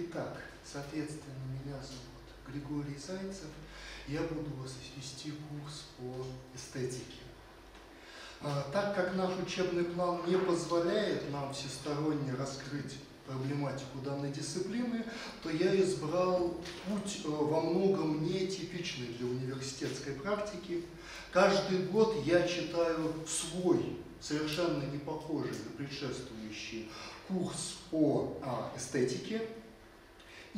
Итак, соответственно, меня зовут Григорий Зайцев. Я буду вас вести курс по эстетике. А, так как наш учебный план не позволяет нам всесторонне раскрыть проблематику данной дисциплины, то я избрал путь э, во многом нетипичный для университетской практики. Каждый год я читаю свой, совершенно не похожий на предшествующий курс по а, эстетике.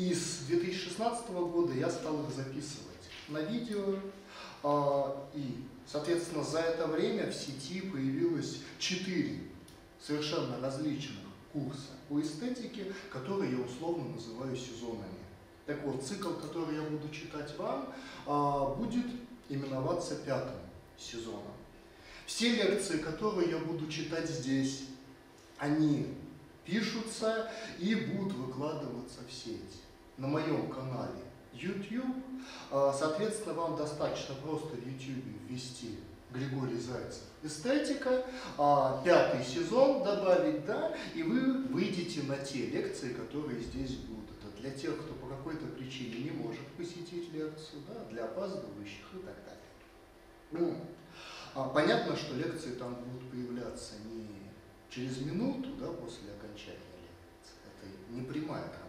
И с 2016 года я стал их записывать на видео. А, и, соответственно, за это время в сети появилось четыре совершенно различных курса по эстетике, которые я условно называю сезонами. Так вот, цикл, который я буду читать вам, а, будет именоваться пятым сезоном. Все лекции, которые я буду читать здесь, они пишутся и будут выкладываться в сеть на моем канале YouTube. А, соответственно, вам достаточно просто в YouTube ввести Григорий Зайцев эстетика, а, пятый сезон добавить, да, и вы выйдете на те лекции, которые здесь будут. Это для тех, кто по какой-то причине не может посетить лекцию, да, для опаздывающих и так далее. Ну, а, понятно, что лекции там будут появляться не через минуту, да, после окончания лекции. Это не прямая.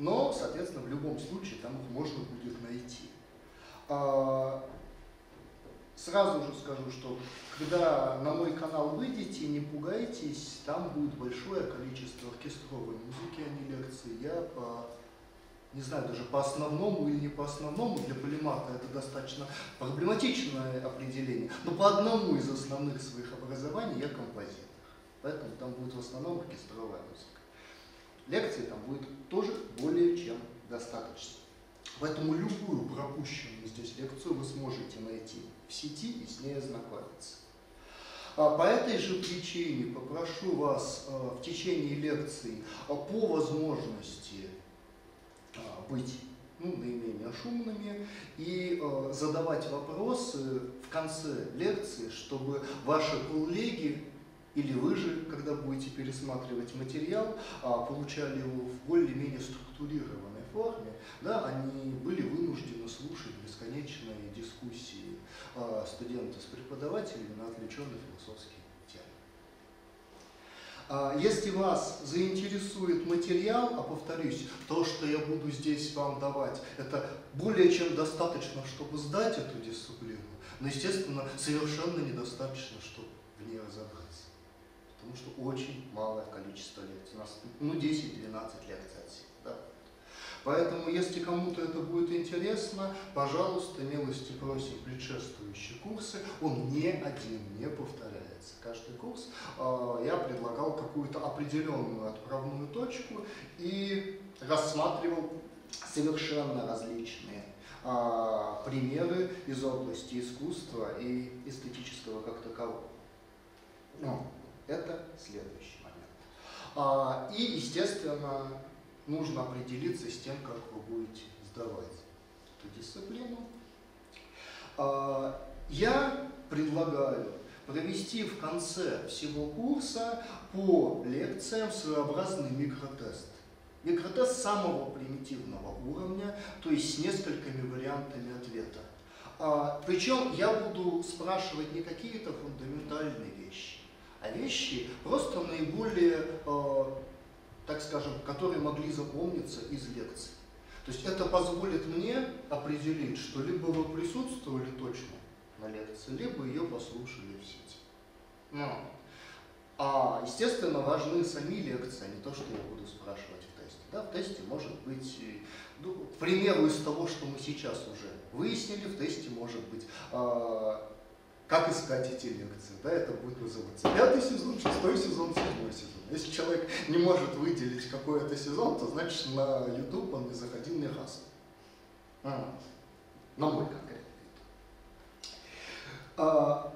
Но, соответственно, в любом случае там их можно будет найти. А, Сразу же скажу, что когда на мой канал выйдете, не пугайтесь, там будет большое количество оркестровой музыки, а не лекции. Я по, не знаю, даже по основному или не по основному, для полимата это достаточно проблематичное определение, но по одному из основных своих образований я композитор. Поэтому там будет в основном оркестровая музыка. Лекции там будет тоже более чем достаточно. Поэтому любую пропущенную здесь лекцию вы сможете найти в сети и с ней ознакомиться. А по этой же причине попрошу вас а, в течение лекции а, по возможности быть ну, наименее шумными и задавать вопросы в конце лекции, чтобы ваши коллеги или вы же, когда будете пересматривать материал, получали его в более-менее структурированной форме, да, они были вынуждены слушать бесконечные дискуссии э, студентов с преподавателями на отвлеченные философские темы. А, если вас заинтересует материал, а повторюсь, то, что я буду здесь вам давать, это более чем достаточно, чтобы сдать эту дисциплину, но, естественно, совершенно недостаточно, чтобы в ней разобраться. Потому что очень малое количество лекций. У нас ну, 10-12 лекций отсюда. Да? Поэтому, если кому-то это будет интересно, пожалуйста, милости просим предшествующие курсы. Он не один, не повторяется. Каждый курс э, я предлагал какую-то определенную отправную точку и рассматривал совершенно различные э, примеры из области искусства и эстетического как такового. Ну, это следующий момент. А, и, естественно, нужно определиться с тем, как вы будете сдавать эту дисциплину. А, я предлагаю провести в конце всего курса по лекциям своеобразный микротест. Микротест самого примитивного уровня, то есть с несколькими вариантами ответа. А, причем я буду спрашивать не какие-то фундаментальные а вещи просто наиболее а, так скажем, которые могли запомниться из лекций. То есть это позволит мне определить, что либо вы присутствовали точно на лекции, либо ее послушали в сети. Но, ну, а, естественно, важны сами лекции, а не то, что я буду спрашивать в тесте. Да, в тесте может быть, ну, к примеру, из того, что мы сейчас уже выяснили, в тесте может быть, э, как искать эти лекции. Да, это будет называться пятый сезон, шестой сезон, седьмой сезон. Если человек не может выделить какой-то сезон, то значит на YouTube он не заходил ни разу. А, на мой конкретный а,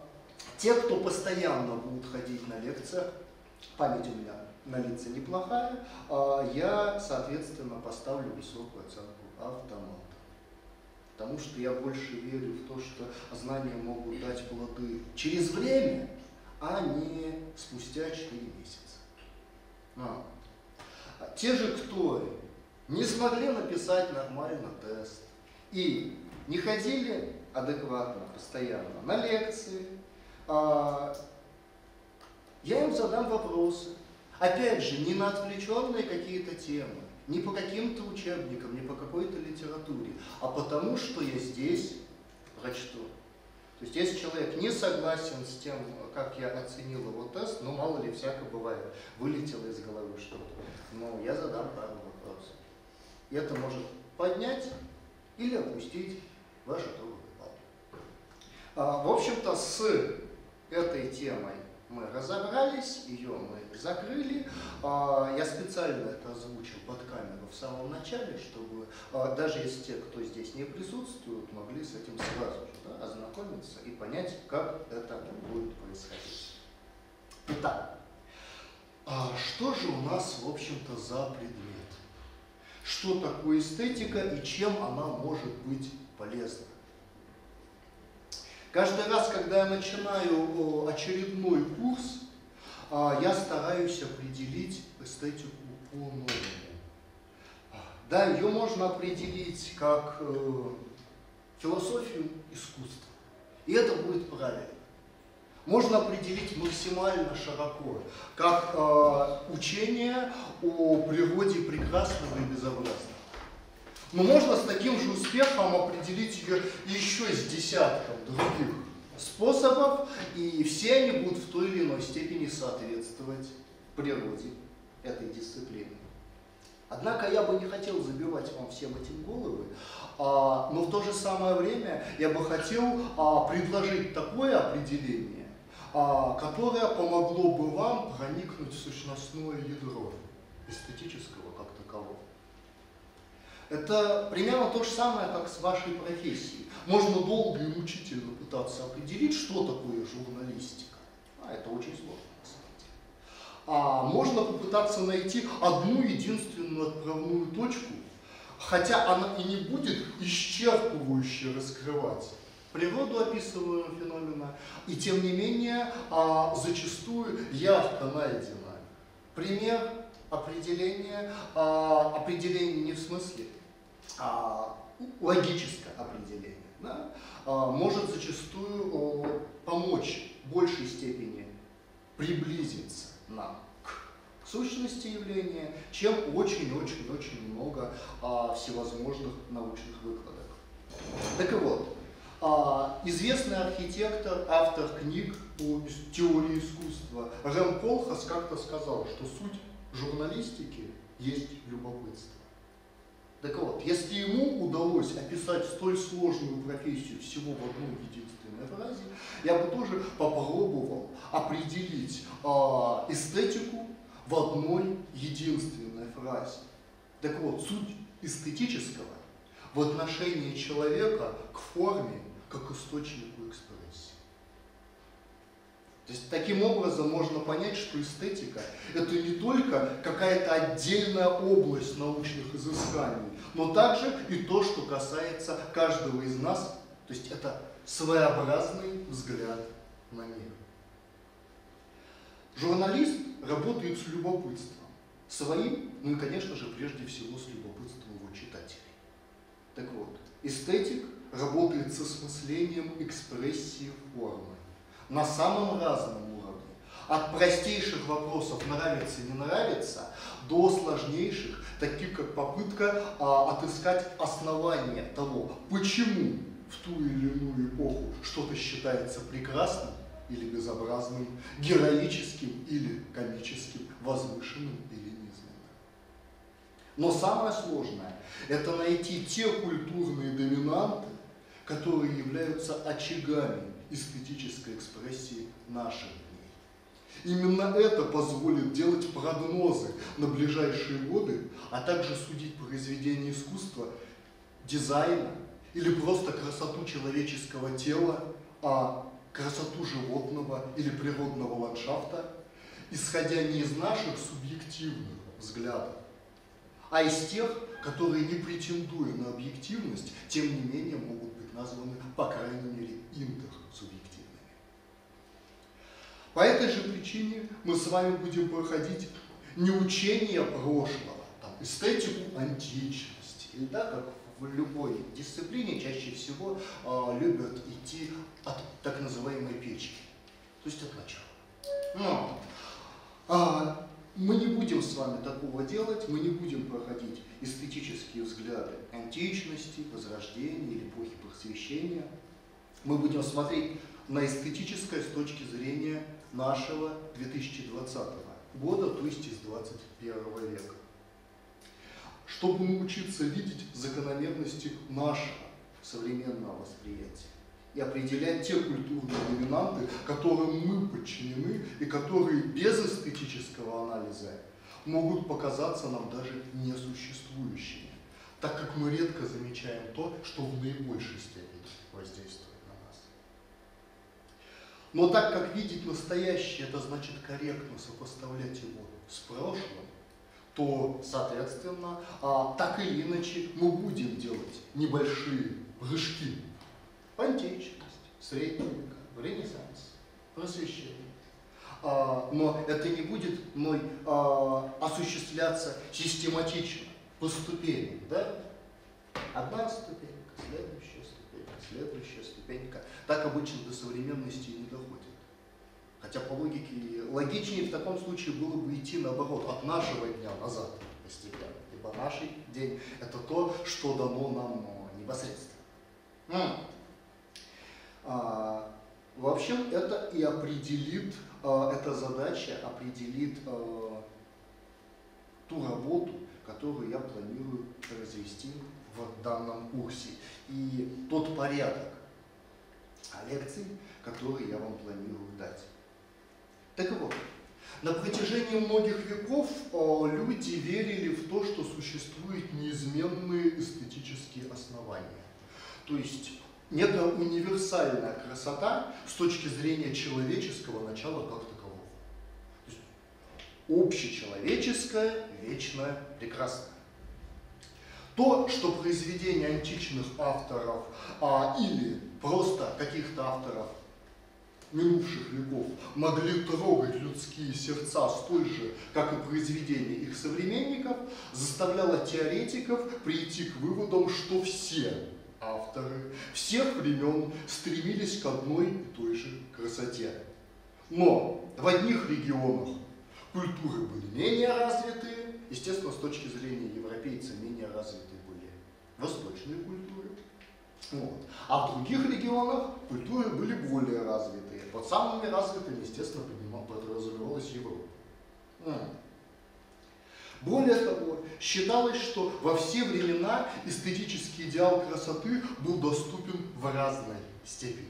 Те, кто постоянно будут ходить на лекциях, память у меня на лице неплохая, а, я, соответственно, поставлю высокую оценку автомата. Потому что я больше верю в то, что знания могут дать плоды через время, а не спустя 4 месяца. А. те же, кто не смогли написать нормально тест и не ходили адекватно, постоянно на лекции, а, я им задам вопросы. Опять же, не на отвлеченные какие-то темы, не по каким-то учебникам, не по какой-то литературе, а потому, что я здесь прочту. То есть, если человек не согласен с тем, как я оценил его тест, ну, мало ли, всякое бывает, вылетело из головы что-то, но я задам пару вопросов. И это может поднять или опустить ваш итоговый. А, в общем-то, с этой темой мы разобрались, ее мы закрыли. А, я специально это озвучил под камеру в самом начале, чтобы а, даже если те, кто здесь не присутствует, могли с этим сразу же да, ознакомиться и понять, как это будет происходить. Итак, а что же у нас, в общем-то, за предмет? Что такое эстетика и чем она может быть полезна? Каждый раз, когда я начинаю очередной курс, а, я стараюсь определить эстетику по-новому. Да, ее можно определить как э, философию искусства. И это будет правильно. Можно определить максимально широко, как э, учение о природе прекрасного и безобразного. Но можно с таким же успехом определить ее еще с десятком других способов, и все они будут в той или иной степени соответствовать природе этой дисциплины. Однако я бы не хотел забивать вам всем этим головы, а, но в то же самое время я бы хотел а, предложить такое определение, а, которое помогло бы вам проникнуть в сущностное ядро эстетического как такового. Это примерно то же самое, как с вашей профессией. Можно долго и мучительно пытаться определить, что такое журналистика. А это очень сложно на. А можно попытаться найти одну единственную отправную точку, хотя она и не будет исчерпывающе раскрывать природу описываемого феномена, и тем не менее а, зачастую явка найдена. Пример определения, а, определение не в смысле а, логическое определение, да, а, может зачастую помочь в большей степени приблизиться нам к сущности явления, чем очень-очень-очень много а, всевозможных научных выкладок. Так и вот, известный архитектор, автор книг по теории искусства Рэм Колхас как-то сказал, что суть журналистики есть любопытство. Так вот, если ему удалось описать столь сложную профессию всего в одной единственной фразе, я бы тоже попробовал определить э, эстетику в одной единственной фразе. Так вот, суть эстетического в отношении человека к форме как источнику. То есть таким образом можно понять, что эстетика – это не только какая-то отдельная область научных изысканий, но также и то, что касается каждого из нас, то есть это своеобразный взгляд на мир. Журналист работает с любопытством, своим, ну и, конечно же, прежде всего с любопытством его читателей. Так вот, эстетик работает с осмыслением экспрессии формы на самом разном уровне. От простейших вопросов нравится, не нравится, до сложнейших, таких как попытка а, отыскать основание того, почему в ту или иную эпоху что-то считается прекрасным или безобразным, героическим или комическим, возвышенным или низменным. Но самое сложное – это найти те культурные доминанты, которые являются очагами эстетической экспрессии наших дней. Именно это позволит делать прогнозы на ближайшие годы, а также судить произведения искусства, дизайна или просто красоту человеческого тела, а красоту животного или природного ландшафта, исходя не из наших субъективных взглядов, а из тех, которые, не претендуя на объективность, тем не менее могут быть названы, по крайней мере, интерсубъективными. По этой же причине мы с вами будем проходить не учение прошлого, там, эстетику античности, или да, как в любой дисциплине чаще всего э, любят идти от так называемой печки, то есть от начала. Но а, мы не будем с вами такого делать, мы не будем проходить эстетические взгляды античности, возрождения или эпохи просвещения. Мы будем смотреть на эстетическое с точки зрения нашего 2020 года, то есть из 21 века чтобы научиться видеть закономерности нашего современного восприятия и определять те культурные доминанты, которым мы подчинены и которые без эстетического анализа могут показаться нам даже несуществующими, так как мы редко замечаем то, что в наибольшей степени воздействует. Но так как видеть настоящее, это значит корректно сопоставлять его с прошлым, то, соответственно, а, так или иначе мы будем делать небольшие прыжки в античность, средние ренессанс, просвещение. А, но это не будет мной а, осуществляться систематично, по ступеням. Да? Одна ступенька, следующая ступенька, следующая ступенька. Так обычно до современности и не доходит. Хотя по логике логичнее в таком случае было бы идти наоборот, от нашего дня назад постепенно. Ибо наш день – это то, что дано нам непосредственно. А, в общем, это и определит, а, эта задача определит а, ту работу, которую я планирую развести в данном курсе. И тот порядок лекций, который я вам планирую дать. Так вот, на протяжении многих веков э, люди верили в то, что существуют неизменные эстетические основания. То есть некая универсальная красота с точки зрения человеческого начала как такового. То есть общечеловеческое, вечное, прекрасное. То, что произведения античных авторов а, или просто каких-то авторов минувших веков могли трогать людские сердца столь же, как и произведения их современников, заставляло теоретиков прийти к выводам, что все авторы всех времен стремились к одной и той же красоте. Но в одних регионах культуры были менее развиты, естественно, с точки зрения европейца менее развиты были восточные культуры. Вот. А в других регионах культуры были более развиты. Под самыми развитыми, естественно, подразумевалась Европа. Более того, считалось, что во все времена эстетический идеал красоты был доступен в разной степени.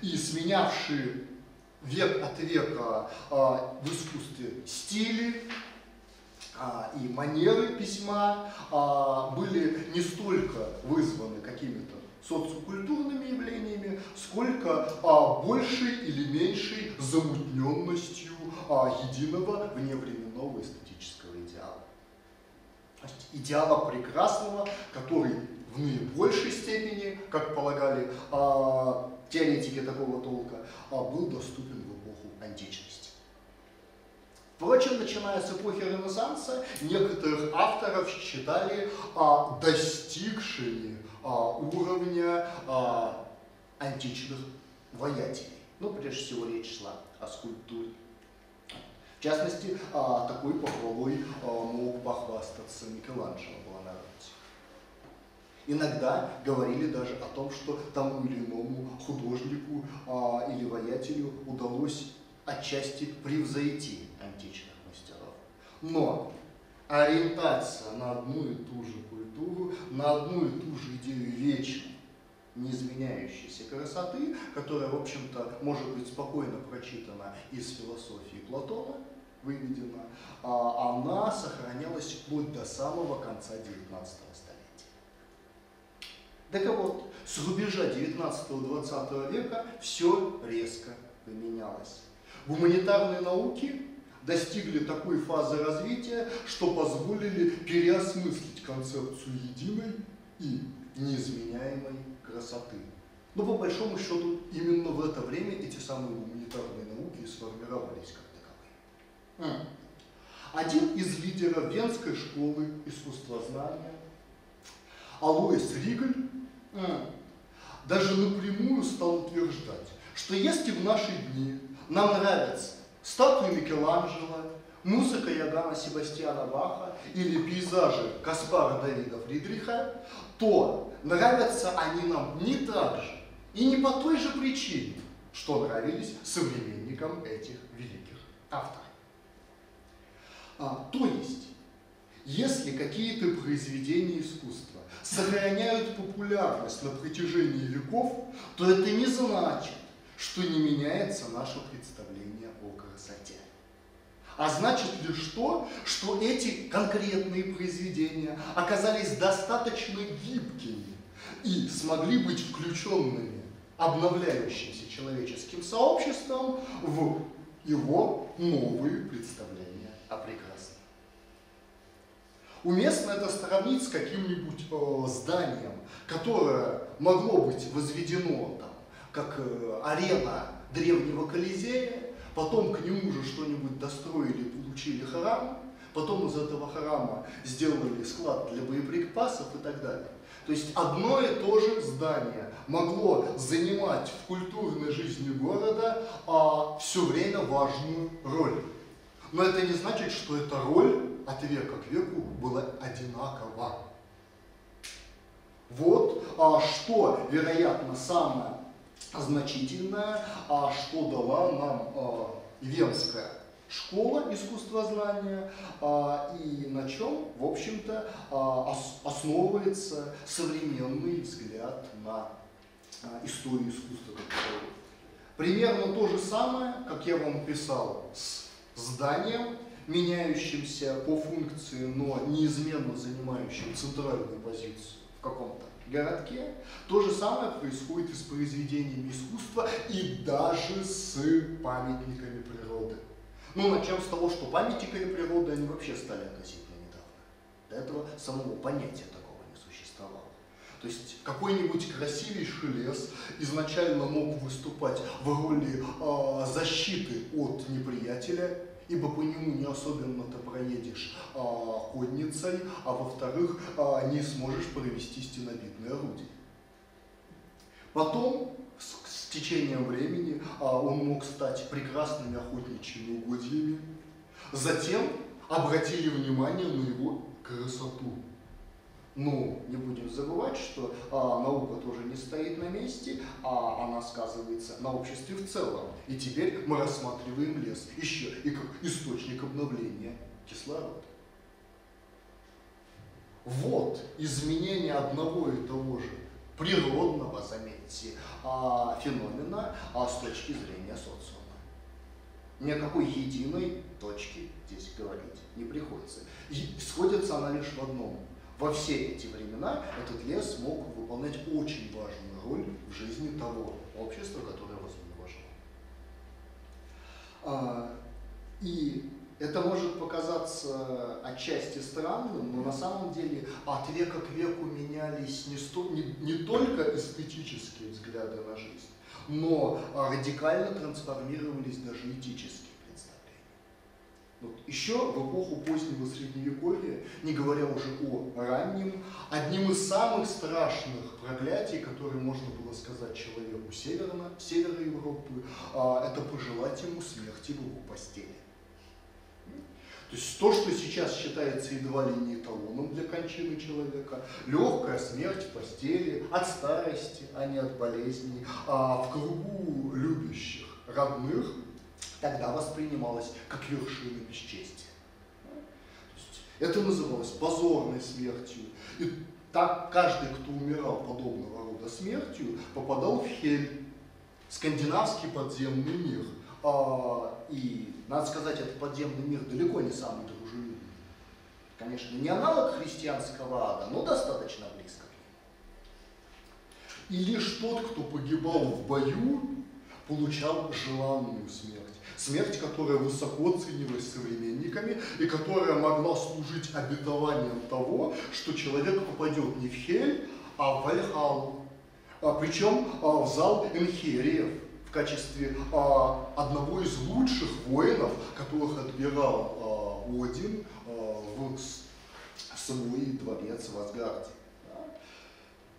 И сменявшие век от века а, в искусстве стили а, и манеры письма а, были не столько вызваны какими-то социокультурными явлениями, сколько а, большей или меньшей замутненностью а, единого вневременного эстетического идеала. Идеала прекрасного, который в наибольшей степени, как полагали а, теоретики такого толка, а, был доступен в эпоху античности. Впрочем, начиная с эпохи Ренессанса, некоторых авторов считали а, достигшими уровня а, античных воятелей. Ну, прежде всего, речь шла о скульптуре. В частности, а, такой похвалой мог похвастаться Микеланджело Буонаротти. Иногда говорили даже о том, что тому или иному художнику или воятелю удалось отчасти превзойти античных мастеров. Но ориентация на одну и ту же культуру, на одну и ту же идею вечной, неизменяющейся красоты, которая, в общем-то, может быть спокойно прочитана из философии Платона, выведена, а она сохранялась вплоть до самого конца XIX столетия. Так вот, с рубежа 19-20 века все резко поменялось. Гуманитарные науки достигли такой фазы развития, что позволили переосмыслить концепцию единой и неизменяемой красоты. Но по большому счету именно в это время эти самые гуманитарные науки сформировались как таковые. Один из лидеров Венской школы искусствознания, Алоис Ригаль, даже напрямую стал утверждать, что если в наши дни нам нравятся статуи Микеланджело, музыка Ягана Себастьяна Баха или пейзажи Каспара Давида Фридриха, то нравятся они нам не так же и не по той же причине, что нравились современникам этих великих авторов. А, то есть, если какие-то произведения искусства сохраняют популярность на протяжении веков, то это не значит, что не меняется наше представление. А значит лишь то, что эти конкретные произведения оказались достаточно гибкими и смогли быть включенными обновляющимся человеческим сообществом в его новые представления о прекрасном. Уместно это сравнить с каким-нибудь э, зданием, которое могло быть возведено там, как э, арена древнего Колизея, потом к нему же что-нибудь достроили, получили храм, потом из этого храма сделали склад для боеприпасов и так далее. То есть одно и то же здание могло занимать в культурной жизни города а, все время важную роль. Но это не значит, что эта роль от века к веку была одинакова. Вот а, что, вероятно, самое значительное, а что дала нам а, Венская школа искусствознания а, и на чем, в общем-то, а, основывается современный взгляд на а, историю искусства как. Примерно то же самое, как я вам писал, с зданием, меняющимся по функции, но неизменно занимающим центральную позицию в каком-то городке. То же самое происходит и с произведениями искусства, и даже с памятниками природы. Ну, начнем с того, что памятниками природы они вообще стали относительно недавно. До этого самого понятия такого не существовало. То есть какой-нибудь красивейший лес изначально мог выступать в роли э, защиты от неприятеля, ибо по нему не особенно-то проедешь а, конницей, а во-вторых, а, не сможешь провести стенобитное орудие. Потом с течением времени а, он мог стать прекрасными охотничьими угодьями. Затем обратили внимание на его красоту. Но не будем забывать, что а, наука тоже не стоит на месте, а она сказывается на обществе в целом. И теперь мы рассматриваем лес еще и как источник обновления кислорода. Вот изменение одного и того же природного, заметьте, а, феномена а с точки зрения социума. Ни о какой единой точке здесь говорить не приходится. И сходится она лишь в одном. Во все эти времена этот лес мог выполнять очень важную роль в жизни того общества, которое уважало. А, и это может показаться отчасти странным, но на самом деле от века к веку менялись не, сто, не, не только эстетические взгляды на жизнь, но радикально трансформировались даже этические. Вот. Еще в эпоху позднего Средневековья, не говоря уже о раннем, одним из самых страшных проклятий, которые можно было сказать человеку северно, севера Европы, а, это пожелать ему смерти в его постели. То есть то, что сейчас считается едва ли не эталоном для кончины человека, легкая смерть в постели, от старости, а не от болезней, а в кругу любящих, родных, тогда воспринималось как вершина бесчестия. Это называлось позорной смертью. И так каждый, кто умирал подобного рода смертью, попадал в Хель, скандинавский подземный мир. А, и надо сказать, этот подземный мир далеко не самый дружелюбный. Конечно, не аналог христианского ада, но достаточно близко И лишь тот, кто погибал в бою, получал желанную смерть. Смерть, которая высоко ценилась современниками и которая могла служить обетованием того, что человек попадет не в Хель, а в Вальхалу. А, причем а, в зал Энхериев, качестве а, одного из лучших воинов, которых отбирал Один в свой дворец в Асгарде.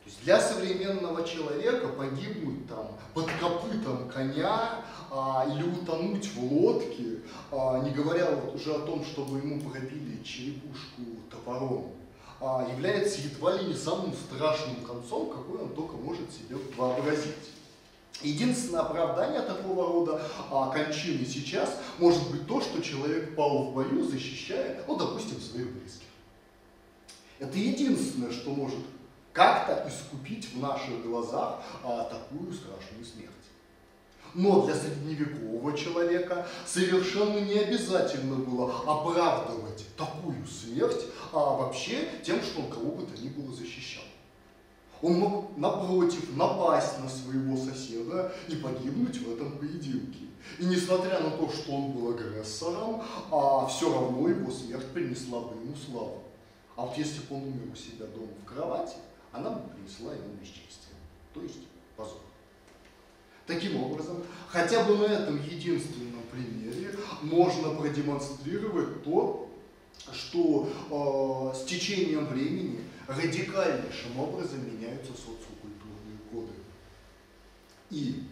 Есть для современного человека погибнуть там под копытом коня а, или утонуть в лодке, а, не говоря вот уже о том, чтобы ему пробили черепушку топором, а, является едва ли не самым страшным концом, какой он только может себе вообразить. Единственное оправдание такого рода а, кончины сейчас может быть то, что человек пал в бою, защищая, ну, допустим, своих близких. Это единственное, что может как-то искупить в наших глазах а, такую страшную смерть. Но для средневекового человека совершенно не обязательно было оправдывать такую смерть а вообще тем, что он кого бы то ни было защищал. Он мог, напротив, напасть на своего соседа и погибнуть в этом поединке. И несмотря на то, что он был агрессором, а все равно его смерть принесла бы ему славу. А вот если бы он умер у себя дома в кровати, она бы принесла ему бесчестие, то есть позор. Таким образом, хотя бы на этом единственном примере можно продемонстрировать то, что э, с течением времени радикальнейшим образом меняются социокультурные коды. И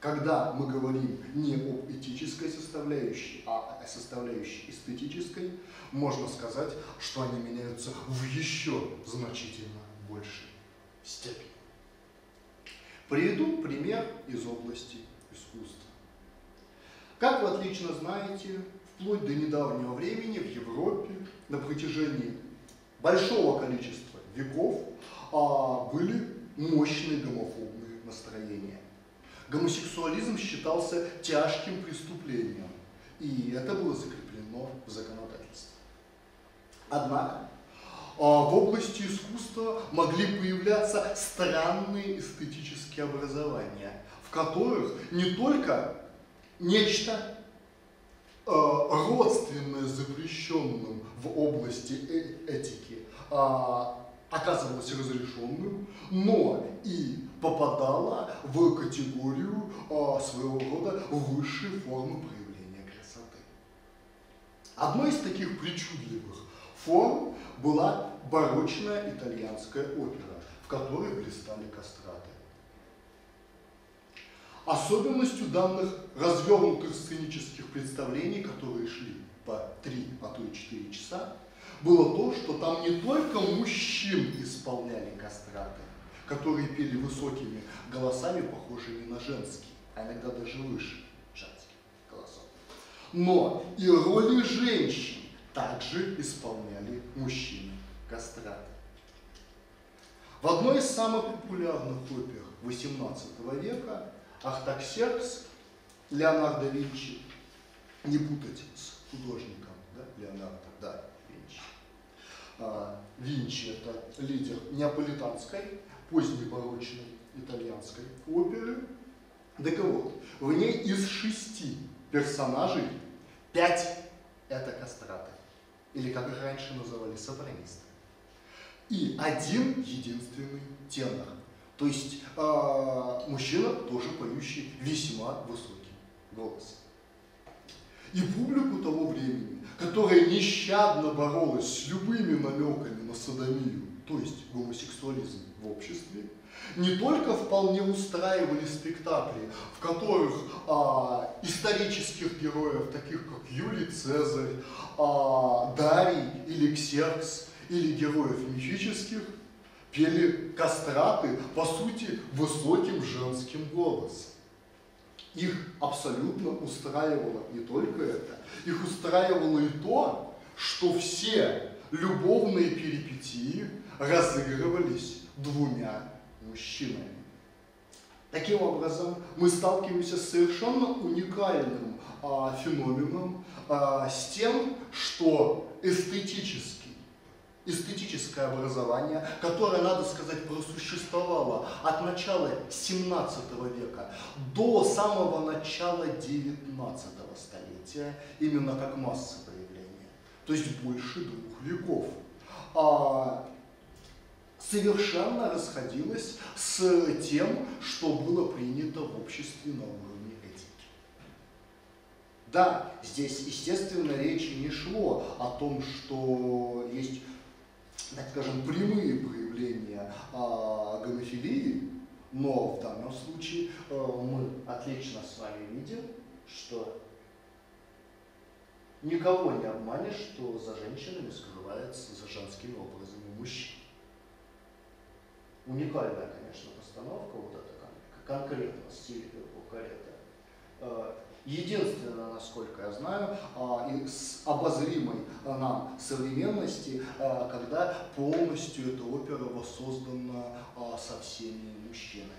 когда мы говорим не об этической составляющей, а о составляющей эстетической, можно сказать, что они меняются в еще значительно большей степени. Приведу пример из области искусства. Как вы отлично знаете, вплоть до недавнего времени в Европе на протяжении большого количества веков а, были мощные гомофобные настроения. Гомосексуализм считался тяжким преступлением, и это было закреплено в законодательстве. Однако в области искусства могли появляться странные эстетические образования, в которых не только нечто э, родственное запрещенным в области э этики а, оказывалось разрешенным, но и попадало в категорию а, своего рода высшей формы проявления красоты. Одной из таких причудливых форм была барочная итальянская опера, в которой блистали кастраты. Особенностью данных развернутых сценических представлений, которые шли по 3, а то и 4 часа, было то, что там не только мужчин исполняли кастраты, которые пели высокими голосами, похожими на женские, а иногда даже выше женских голосов, но и роли женщин также исполняли мужчины кастраты. В одной из самых популярных опер XVIII века Ахтаксеркс Леонардо Винчи, не путать с художником да, Леонардо да, Винчи. А, Винчи это лидер неаполитанской, позднебарочной итальянской оперы. Так вот, в ней из шести персонажей пять это кастраты или как их раньше называли, сопранисты. И один единственный тенор. То есть э, мужчина, тоже поющий весьма высоким голосом. И публику того времени, которая нещадно боролась с любыми намеками на садомию, то есть гомосексуализм в обществе, не только вполне устраивали спектакли, в которых а, исторических героев, таких как Юлий Цезарь, а, Дарий или Ксеркс, или героев мифических, пели кастраты, по сути, высоким женским голосом. Их абсолютно устраивало не только это, их устраивало и то, что все любовные перипетии разыгрывались двумя мужчинами. Таким образом, мы сталкиваемся с совершенно уникальным а, феноменом, а, с тем, что эстетический, эстетическое образование, которое, надо сказать, просуществовало от начала 17 века до самого начала 19 столетия, именно как массовое явление, то есть больше двух веков. А, совершенно расходилось с тем, что было принято в обществе на уровне этики. Да, здесь, естественно, речи не шло о том, что есть, так скажем, прямые проявления а, гомофилии, но в данном случае э, мы отлично с вами видим, что никого не обманешь, что за женщинами скрывается за женскими образами мужчин. Уникальная, конечно, постановка, вот эта конкретно стиль Бухарета. Э, единственное, насколько я знаю, а, из обозримой нам современности, э, когда полностью эта опера воссоздана а, со всеми мужчинами,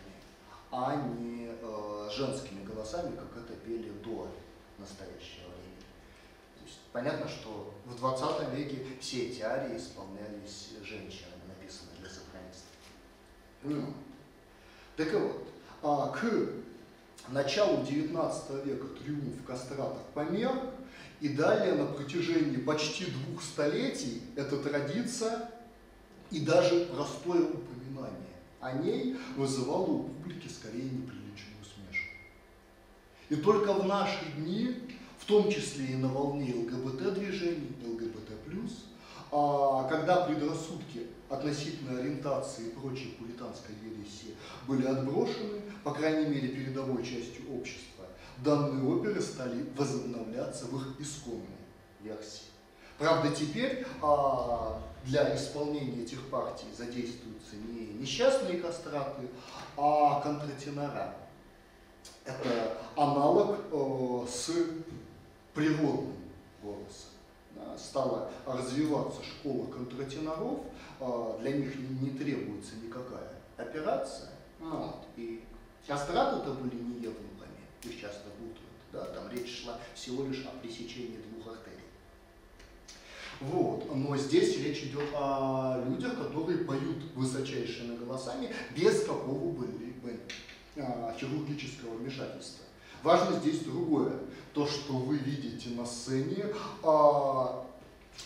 а не э, женскими голосами, как это пели до настоящего времени. То есть, понятно, что в 20 веке все эти арии исполнялись женщинами. Так вот, а к началу XIX века триумф кастратов померк, и далее на протяжении почти двух столетий эта традиция и даже простое упоминание о ней вызывало у публики скорее неприличную смешку. И только в наши дни, в том числе и на волне ЛГБТ-движений, ЛГБТ+, а когда предрассудки относительно ориентации и прочей пуританской ереси были отброшены, по крайней мере, передовой частью общества, данные оперы стали возобновляться в их исконной версии. Правда, теперь а, для исполнения этих партий задействуются не несчастные кастраты, а контратенора. Это аналог э, с природным голосом. Да, стала развиваться школа контратеноров, а, для них не, требуется никакая операция. Вот. И кастраты это были не евнухами, их часто путают. Да? Там речь шла всего лишь о пресечении двух артерий. Вот. Но здесь речь идет о людях, которые поют высочайшими голосами без какого бы либо а, хирургического вмешательства. Важно здесь другое. То, что вы видите на сцене, а,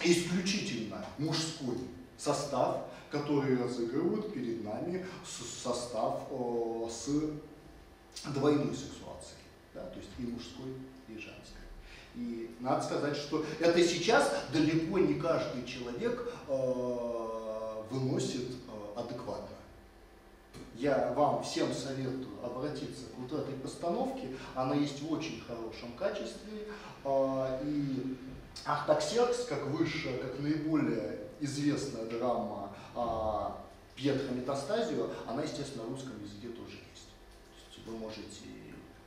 исключительно мужской состав, который разыгрывают перед нами состав э, с двойной сексуацией, да, то есть и мужской, и женской. И надо сказать, что это сейчас далеко не каждый человек э, выносит э, адекватно. Я вам всем советую обратиться к вот этой постановке. Она есть в очень хорошем качестве. Э, и Ахтаксеркс, как высшая, как наиболее известная драма а, Пьетро Метастазио, она, естественно, на русском языке тоже есть. То есть вы можете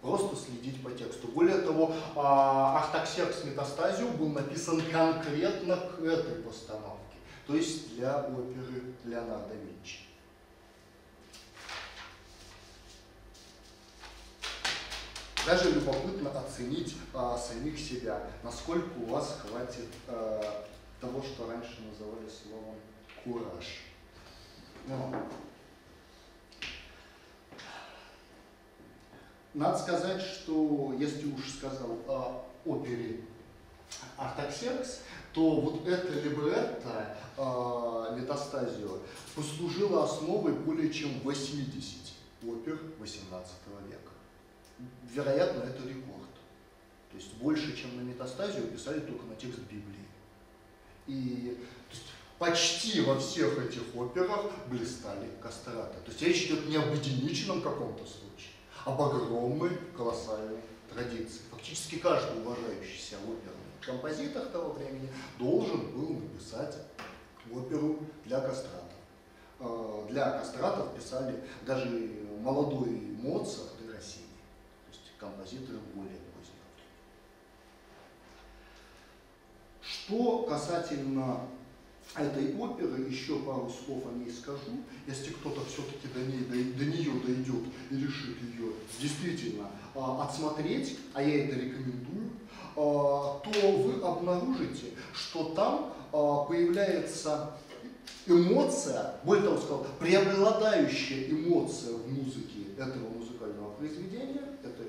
просто следить по тексту. Более того, а, Ахтаксеркс Метастазио был написан конкретно к этой постановке, то есть для оперы Леонардо Винчи. Даже любопытно оценить а, самих себя, насколько у вас хватит а, того, что раньше называли словом кураж. Но. Надо сказать, что если уж сказал о опере Артаксеркс, то вот это либретто э, метастазио послужило основой более чем 80 опер 18 века. Вероятно, это рекорд. То есть больше, чем на метастазию писали только на текст Библии. И есть, почти во всех этих операх блистали кастраты. То есть речь идет не об единичном каком-то случае, а об огромной, колоссальной традиции. Фактически каждый уважающийся оперный композитор того времени должен был написать оперу для кастратов. А, для кастратов писали даже молодой Моцарт и Россини, то есть композиторы более Что касательно этой оперы, еще пару слов о ней скажу. Если кто-то все-таки до, ней, до, до нее дойдет и решит ее действительно а, отсмотреть, а я это рекомендую, а, то вы обнаружите, что там а, появляется эмоция, более того сказал, преобладающая эмоция в музыке этого музыкального произведения,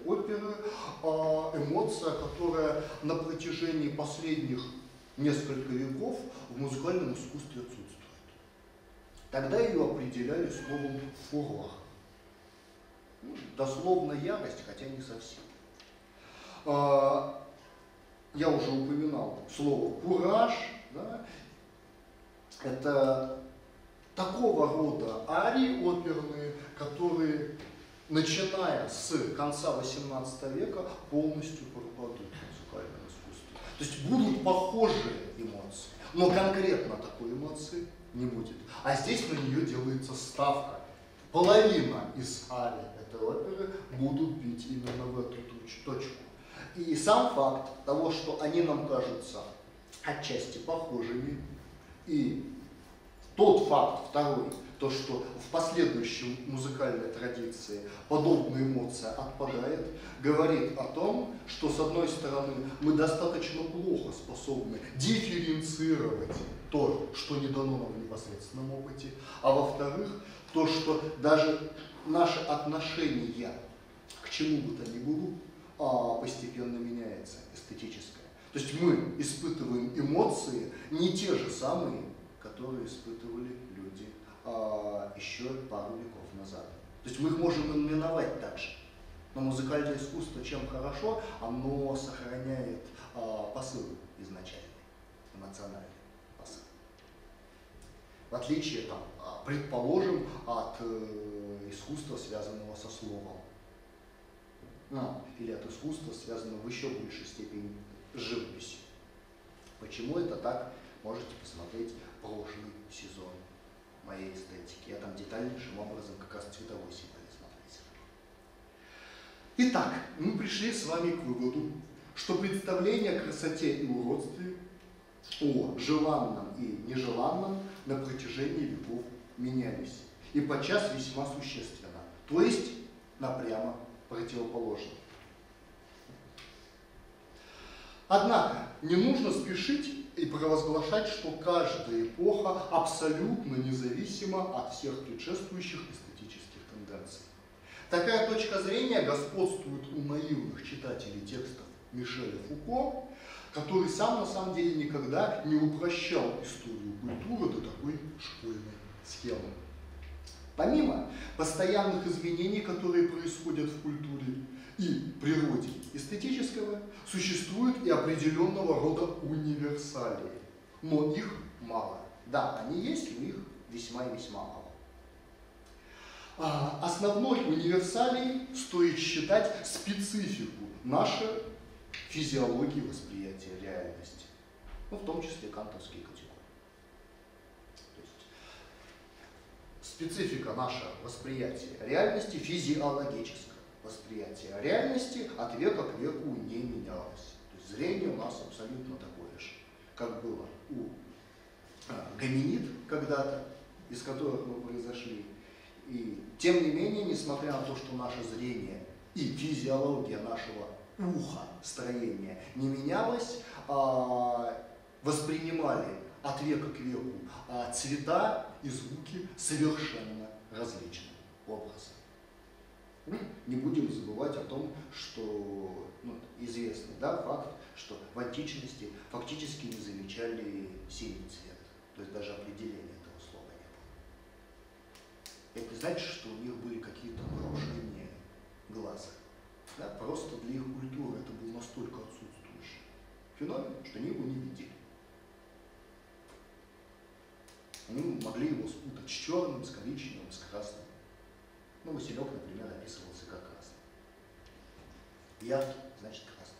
оперы, а, эмоция, которая на протяжении последних несколько веков в музыкальном искусстве отсутствует. Тогда ее определяли словом фурор. Ну, дословно ярость, хотя не совсем. А, я уже упоминал слово кураж. Да? Это такого рода арии оперные, которые, начиная с конца XVIII века, полностью пропадут в музыкальном искусстве. То есть будут похожие эмоции, но конкретно такой эмоции не будет. А здесь на нее делается ставка. Половина из арии этой оперы будут бить именно в эту точку. И сам факт того, что они нам кажутся отчасти похожими, и тот факт, второй, то, что в последующей музыкальной традиции подобная эмоция отпадает, говорит о том, что с одной стороны мы достаточно плохо способны дифференцировать то, что не дано нам в непосредственном опыте, а во-вторых, то, что даже наше отношение к чему бы то ни было а, постепенно меняется эстетическое. То есть мы испытываем эмоции не те же самые, которые испытывали еще пару веков назад. То есть мы их можем именовать так же. Но музыкальное искусство чем хорошо? Оно сохраняет а, посыл изначальный, эмоциональный посыл. В отличие, там, а, предположим, от э, искусства, связанного со словом. Ну, или от искусства, связанного в еще большей степени с живописью. Почему это так, можете посмотреть прошлый сезон моей эстетики. Я там детальнейшим образом как раз цветовой символизм отразил. Итак, мы пришли с вами к выводу, что представление о красоте и уродстве, о желанном и нежеланном на протяжении веков менялись. И подчас весьма существенно. То есть напрямо противоположно. Однако не нужно спешить и провозглашать, что каждая эпоха абсолютно независима от всех предшествующих эстетических тенденций. Такая точка зрения господствует у наивных читателей текстов Мишеля Фуко, который сам на самом деле никогда не упрощал историю культуры до такой школьной схемы. Помимо постоянных изменений, которые происходят в культуре, и природе эстетического существуют и определенного рода универсалии, но их мало. Да, они есть, но их весьма и весьма мало. А, основной универсалией стоит считать специфику нашей физиологии восприятия реальности, ну, в том числе кантовские категории. То есть специфика нашего восприятия реальности физиологическая восприятие реальности от века к веку не менялось. То есть зрение у нас абсолютно такое же, как было у а, гоминид когда-то, из которых мы произошли. И тем не менее, несмотря на то, что наше зрение и физиология нашего уха, строения не менялось, а, воспринимали от века к веку а, цвета и звуки совершенно различным образом. Не будем забывать о том, что ну, известный да, факт, что в античности фактически не замечали синий цвет. То есть даже определения этого слова не было. Это значит, что у них были какие-то нарушения глаза. Да, просто для их культуры это был настолько отсутствующий феномен, что они его не видели. Они могли его спутать с черным, с коричневым, с красным. Ну, Василек, например, описывался как красный. Яркий, значит красный.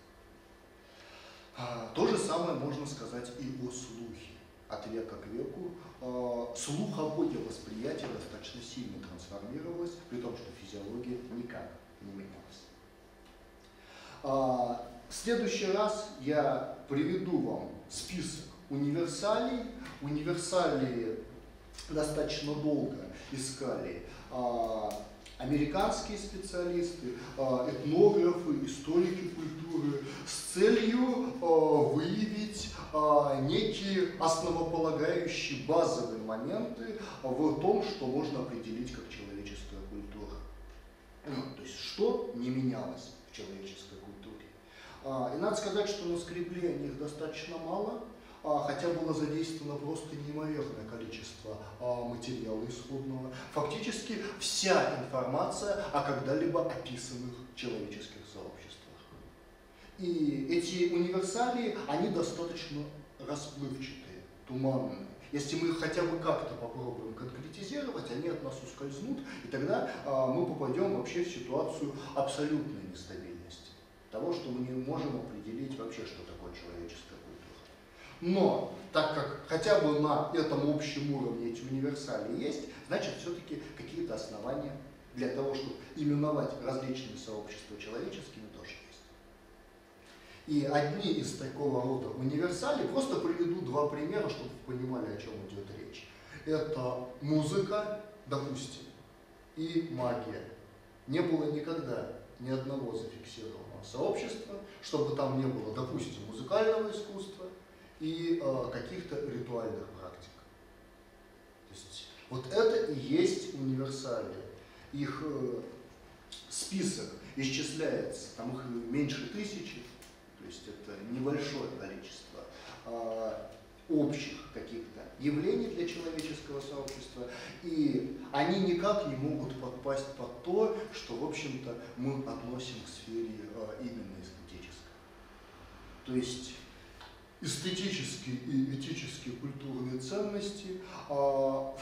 А, то же самое можно сказать и о слухе. От века к веку а, слуховое восприятие достаточно сильно трансформировалось, при том, что физиология никак не менялась. А, в следующий раз я приведу вам список универсалей. Универсалии достаточно долго искали а, американские специалисты, а, этнографы, историки культуры с целью а, выявить а, некие основополагающие базовые моменты в том, что можно определить как человеческая культура. То есть, что не менялось в человеческой культуре. И надо сказать, что наскребли они их достаточно мало, хотя было задействовано просто неимоверное количество материала исходного, фактически вся информация о когда-либо описанных человеческих сообществах. И эти универсалии, они достаточно расплывчатые, туманные. Если мы их хотя бы как-то попробуем конкретизировать, они от нас ускользнут, и тогда а, мы попадем вообще в ситуацию абсолютной нестабильности. Того, что мы не можем определить вообще, что такое человеческая культура. Но, так как хотя бы на этом общем уровне эти универсали есть, значит, все-таки какие-то основания для того, чтобы именовать различные сообщества человеческими, тоже есть. И одни из такого рода универсали, просто приведу два примера, чтобы вы понимали, о чем идет речь. Это музыка, допустим, и магия. Не было никогда ни одного зафиксированного сообщества, чтобы там не было, допустим, музыкального искусства и э, каких-то ритуальных практик. То есть вот это и есть универсалия. Их э, список исчисляется, там их меньше тысячи, то есть это небольшое количество э, общих каких-то явлений для человеческого сообщества, и они никак не могут подпасть под то, что, в общем-то, мы относим к сфере э, именно эстетической. То есть эстетические и этические культурные ценности э, в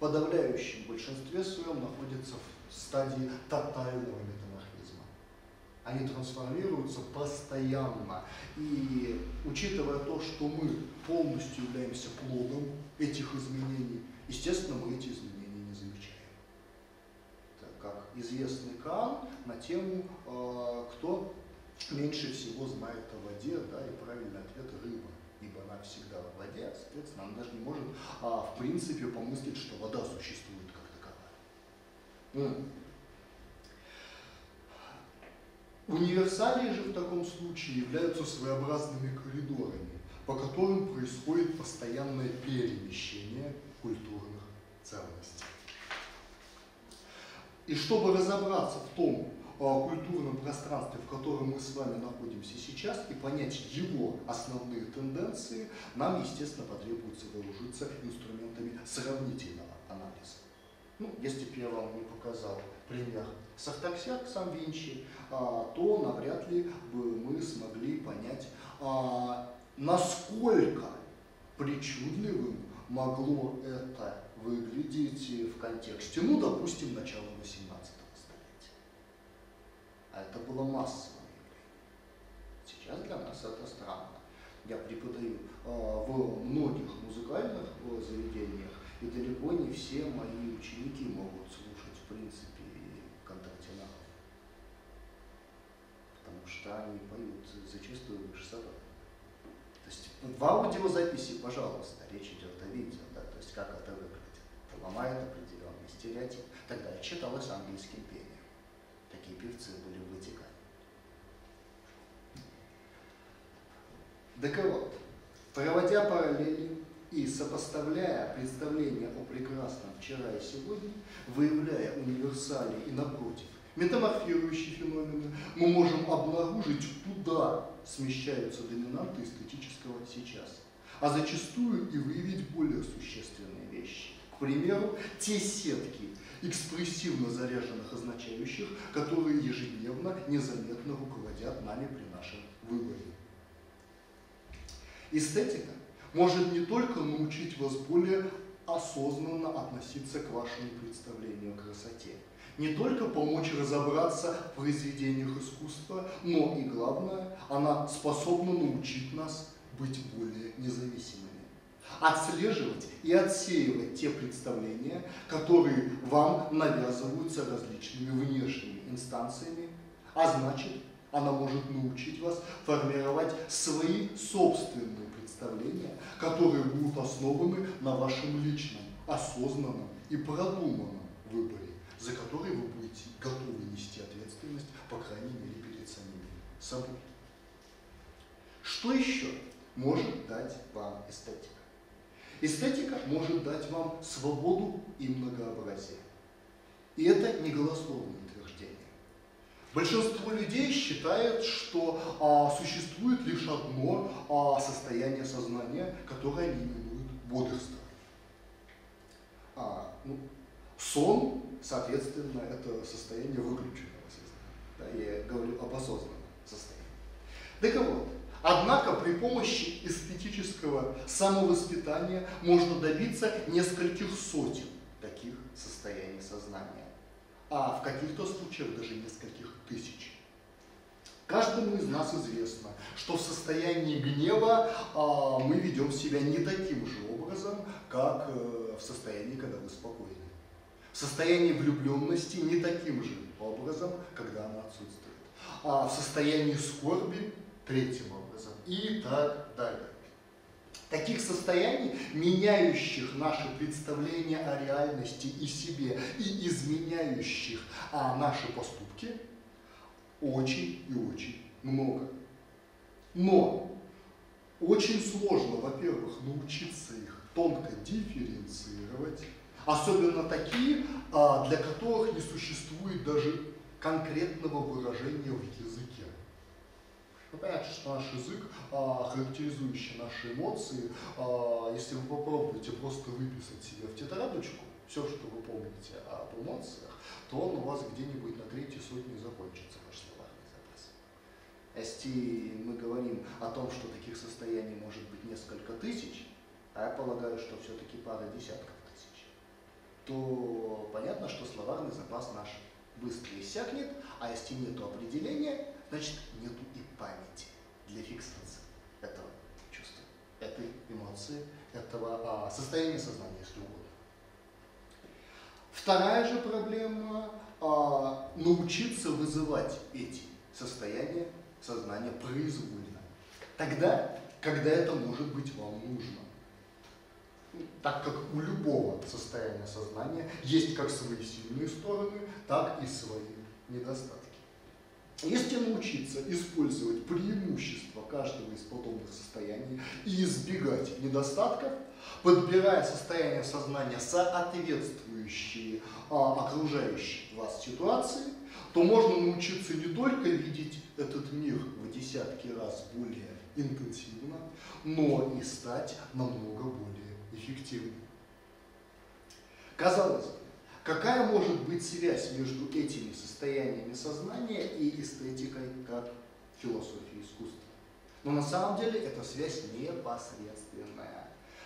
подавляющем большинстве своем находятся в стадии тотального метаморфизма. Они трансформируются постоянно. И учитывая то, что мы полностью являемся плодом этих изменений, естественно, мы эти изменения не замечаем. Так как известный Кан на тему э, «Кто меньше всего знает о воде?» да, и правильный ответ – рыба ибо она всегда в воде, соответственно, она даже не может, а, в принципе, помыслить, что вода существует как таковая. Универсалии же в таком случае являются своеобразными коридорами, по которым происходит постоянное перемещение культурных ценностей. И чтобы разобраться в том, культурном пространстве, в котором мы с вами находимся сейчас, и понять его основные тенденции, нам, естественно, потребуется вооружиться инструментами сравнительного анализа. Ну, если бы я вам не показал пример Сартаксиак сам Винчи, а, то навряд ли бы мы смогли понять, а, насколько причудливым могло это выглядеть в контексте, ну, допустим, начала 18 а это было массовое явление. Сейчас для нас это странно. Я преподаю э, в многих музыкальных э, заведениях, и далеко не все мои ученики могут слушать, в принципе, контртеноров. Потому что они поют зачастую вышесовато. То есть в аудиозаписи, пожалуйста, речь идет о видео, да, то есть как это выглядит. Это ломает определенный стереотип. Тогда я читалось английским пением. Такие певцы были в Ватикане. Так вот, проводя параллели и сопоставляя представления о прекрасном вчера и сегодня, выявляя универсалии и напротив, метаморфирующие феномены, мы можем обнаружить, куда смещаются доминанты эстетического сейчас, а зачастую и выявить более существенные вещи. К примеру, те сетки экспрессивно заряженных означающих, которые ежедневно, незаметно руководят нами при нашем выборе. Эстетика может не только научить вас более осознанно относиться к вашему представлению о красоте, не только помочь разобраться в произведениях искусства, но и главное, она способна научить нас быть более независимыми отслеживать и отсеивать те представления, которые вам навязываются различными внешними инстанциями, а значит, она может научить вас формировать свои собственные представления, которые будут основаны на вашем личном, осознанном и продуманном выборе, за который вы будете готовы нести ответственность, по крайней мере, перед самими собой. Что еще может дать вам эстетика? Эстетика может дать вам свободу и многообразие. И это не утверждение. Большинство людей считает, что а, существует лишь одно а, состояние сознания, которое они именуют бодрством. А, ну, сон, соответственно, это состояние выключенного сознания. Да, я говорю об осознанном состоянии. Так вот, однако при помощи эстетического самовоспитания можно добиться нескольких сотен таких состояний сознания, а в каких-то случаях даже нескольких тысяч. Каждому из нас известно, что в состоянии гнева а, мы ведем себя не таким же образом, как э, в состоянии, когда вы спокойны. В состоянии влюбленности не таким же образом, когда она отсутствует. А в состоянии скорби третьим образом и так далее. Таких состояний, меняющих наше представление о реальности и себе и изменяющих а, наши поступки, очень и очень много. Но очень сложно, во-первых, научиться их тонко дифференцировать, особенно такие, а, для которых не существует даже конкретного выражения в языке. Вы понимаете, что наш язык, а, характеризующий наши эмоции, а, если вы попробуете просто выписать себе в тетрадочку все, что вы помните об эмоциях, то он у вас где-нибудь на третьей сотне закончится. Если мы говорим о том, что таких состояний может быть несколько тысяч, а я полагаю, что все-таки пара десятков тысяч, то понятно, что словарный запас наш быстро иссякнет, а если нет определения, значит нету и памяти для фиксации этого чувства, этой эмоции, этого а, состояния сознания, если угодно. Вторая же проблема а, научиться вызывать эти состояния сознания произвольно. Тогда, когда это может быть вам нужно. Так как у любого состояния сознания есть как свои сильные стороны, так и свои недостатки. Если научиться использовать преимущества каждого из подобных состояний и избегать недостатков, подбирая состояние сознания, соответствующие а, окружающей вас ситуации, то можно научиться не только видеть этот мир в десятки раз более интенсивно, но и стать намного более эффективным. Казалось бы, какая может быть связь между этими состояниями сознания и эстетикой как философии искусства? Но на самом деле эта связь непосредственная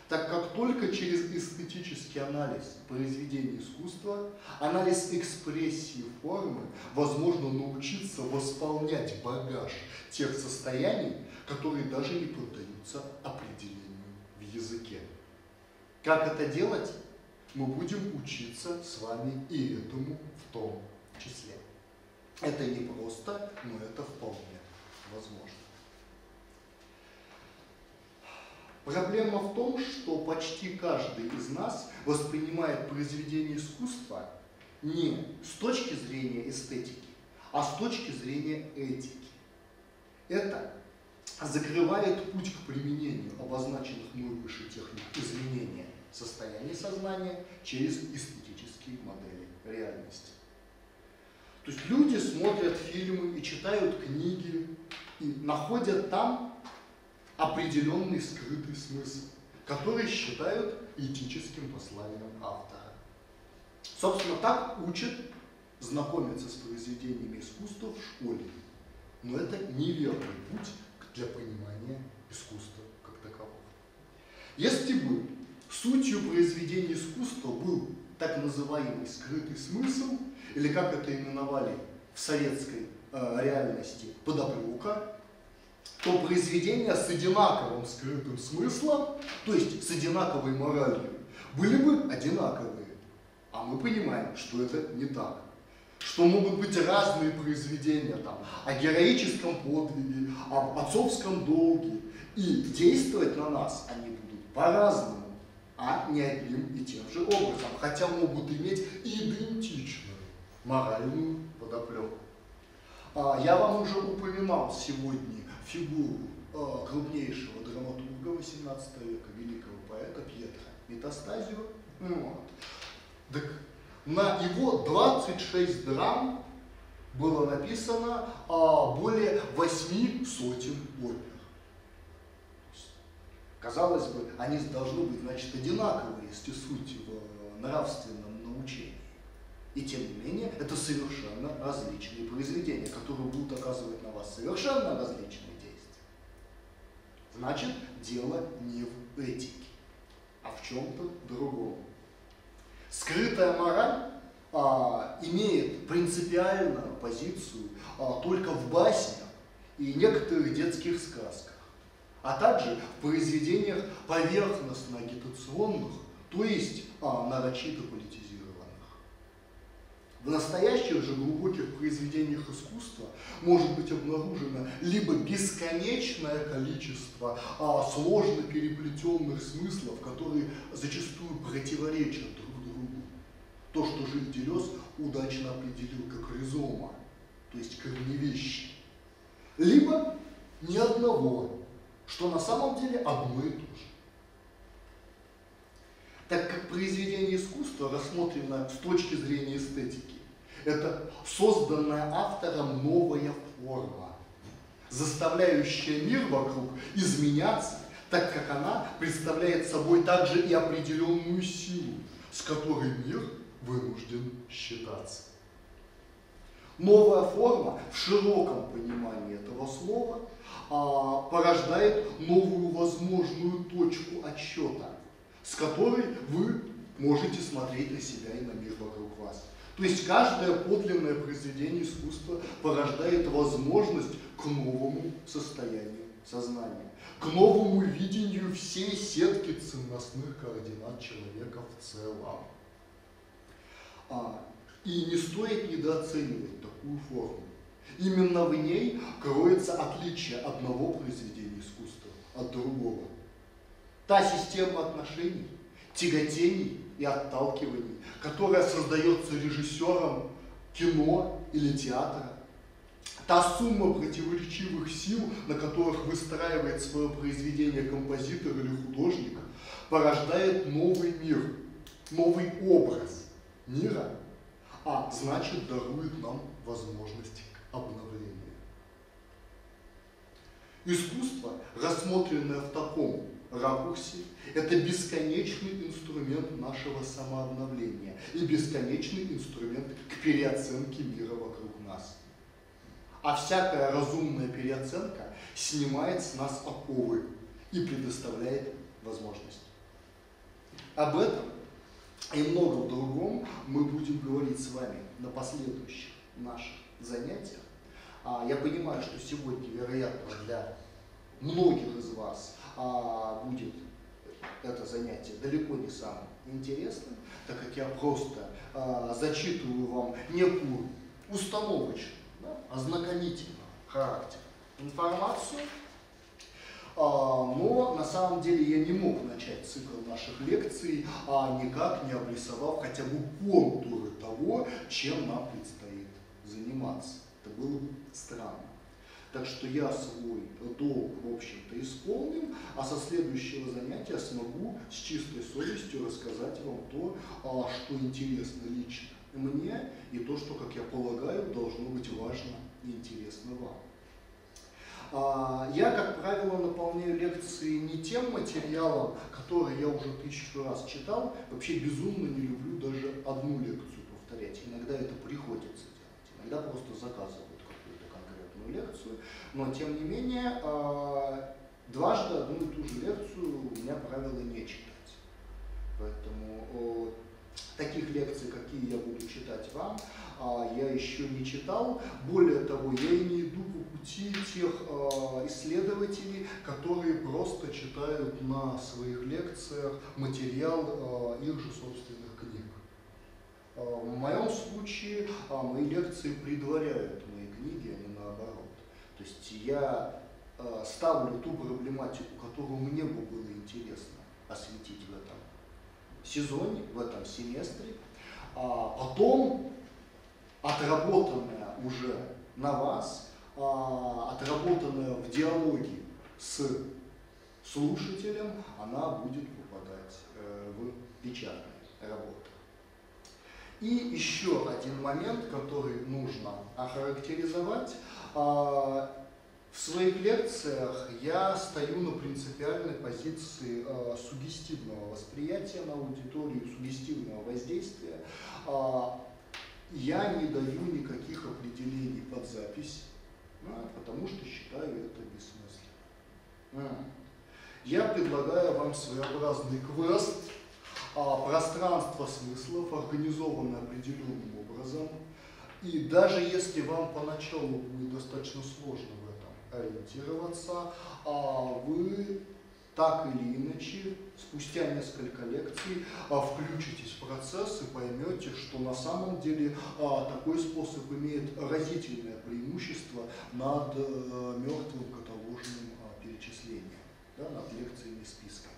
так как только через эстетический анализ произведений искусства, анализ экспрессии формы, возможно научиться восполнять багаж тех состояний, которые даже не поддаются определению в языке. Как это делать? Мы будем учиться с вами и этому в том числе. Это не просто, но это вполне возможно. Проблема в том, что почти каждый из нас воспринимает произведение искусства не с точки зрения эстетики, а с точки зрения этики. Это закрывает путь к применению обозначенных мной выше техник изменения состояния сознания через эстетические модели реальности. То есть люди смотрят фильмы и читают книги и находят там определенный скрытый смысл, который считают этическим посланием автора. Собственно, так учат знакомиться с произведениями искусства в школе. Но это неверный путь для понимания искусства как такового. Если бы сутью произведения искусства был так называемый скрытый смысл, или как это именовали в советской э, реальности подоплека, то произведения с одинаковым скрытым смыслом, то есть с одинаковой моралью, были бы одинаковые. А мы понимаем, что это не так. Что могут быть разные произведения там, о героическом подвиге, об отцовском долге. И действовать на нас они будут по-разному, а не одним и тем же образом, хотя могут иметь идентичную моральную подоплеку. А, я вам уже упоминал сегодня фигуру э, крупнейшего драматурга XVIII века, великого поэта Пьетра Метастазио. Вот. Так на его 26 драм было написано а, более восьми сотен опер. Казалось бы, они должны быть, значит, одинаковые, если суть в нравственном совершенно различные произведения, которые будут оказывать на вас совершенно различные. Значит, дело не в этике, а в чем-то другом. Скрытая мораль а, имеет принципиальную позицию а, только в баснях и некоторых детских сказках, а также в произведениях поверхностно-агитационных, то есть а, нарочито политизированных. В настоящих же глубоких произведениях искусства может быть обнаружено либо бесконечное количество а, сложно переплетенных смыслов, которые зачастую противоречат друг то, что Жиль Делес удачно определил как ризома, то есть корневещи. Либо ни одного, что на самом деле одно и то же. Так как произведение искусства рассмотрено с точки зрения эстетики, это созданная автором новая форма, заставляющая мир вокруг изменяться, так как она представляет собой также и определенную силу, с которой мир вынужден считаться. Новая форма в широком понимании этого слова а, порождает новую возможную точку отсчета, с которой вы можете смотреть на себя и на мир вокруг вас. То есть каждое подлинное произведение искусства порождает возможность к новому состоянию сознания, к новому видению всей сетки ценностных координат человека в целом. А, и не стоит недооценивать такую форму. Именно в ней кроется отличие одного произведения искусства от другого. Та система отношений, тяготений и отталкиваний, которая создается режиссером кино или театра, та сумма противоречивых сил, на которых выстраивает свое произведение композитор или художник, порождает новый мир, новый образ – мира, а значит дарует нам возможность к обновлению. Искусство, рассмотренное в таком ракурсе, это бесконечный инструмент нашего самообновления и бесконечный инструмент к переоценке мира вокруг нас. А всякая разумная переоценка снимает с нас оковы и предоставляет возможность. Об этом и многом другом мы будем говорить с вами на последующих наших занятиях. А, я понимаю, что сегодня, вероятно, для многих из вас а, будет это занятие далеко не самым интересным, так как я просто а, зачитываю вам некую установочную, да, ознакомительного характера информацию, а, но на самом деле я не мог начать цикл наших лекций, а никак не обрисовав хотя бы контуры того, чем нам предстоит заниматься. Это было бы странно. Так что я свой долг, в общем-то, исполнил, а со следующего занятия смогу с чистой совестью рассказать вам то, а, что интересно лично мне, и то, что, как я полагаю, должно быть важно и интересно вам. А, я, как правило, наполняю лекции не тем материалом, который я уже тысячу раз читал. Вообще безумно не люблю даже одну лекцию повторять. Иногда это приходится делать, иногда просто заказывают какую-то конкретную лекцию. Но, тем не менее, а, дважды одну и ту же лекцию у меня правило не читать. Поэтому таких лекций, какие я буду читать вам, а, я еще не читал. Более того, я и не иду по пути тех а, исследователей, которые просто читают на своих лекциях материал а, их же собственных книг. В моем случае мои лекции предваряют мои книги, а не наоборот. То есть я ставлю ту проблематику, которую мне бы было интересно осветить в этом сезоне, в этом семестре, а потом отработанная уже на вас, а, отработанная в диалоге с слушателем, она будет попадать э, в печатные работы. И еще один момент, который нужно охарактеризовать. А, в своих лекциях я стою на принципиальной позиции э, сугестивного восприятия на аудиторию, сугестивного воздействия. я не даю никаких определений под запись, да, потому что считаю это бессмысленным. Я предлагаю вам своеобразный квест, а, пространство смыслов, организованное определенным образом. И даже если вам поначалу будет достаточно сложно ориентироваться, а, вы так или иначе, спустя несколько лекций, а, включитесь в процесс и поймете, что на самом деле а, такой способ имеет разительное преимущество над э, мертвым каталожным а, перечислением, да, над лекциями списками.